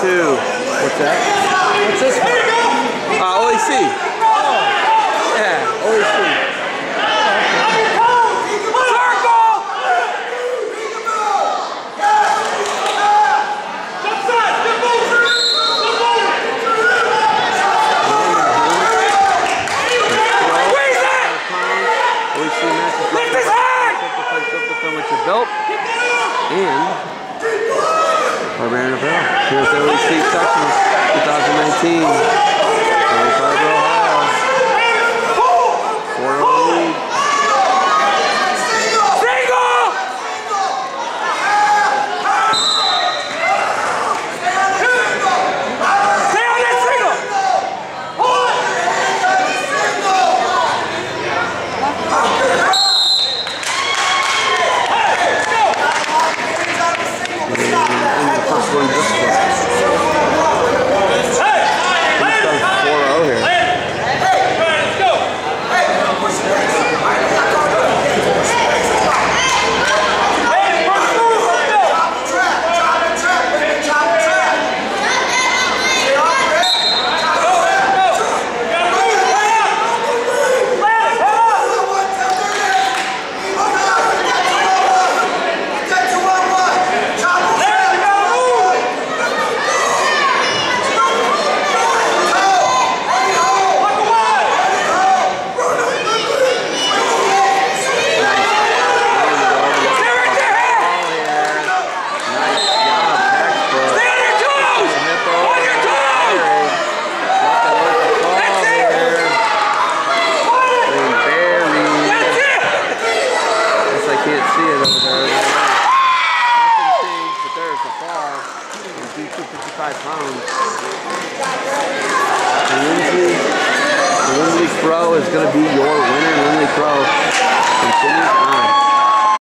two. What's that? What's this one? Uh, OAC. Yeah, OAC. Lift his hand! Self-defense, self-defense with your belt. And Barbarian Apparel. Here's the OAC Sectionals fall. And do 255 pounds. The Lindsley, the Lindley Crow is going to be your winner. Lindley Crow continues on.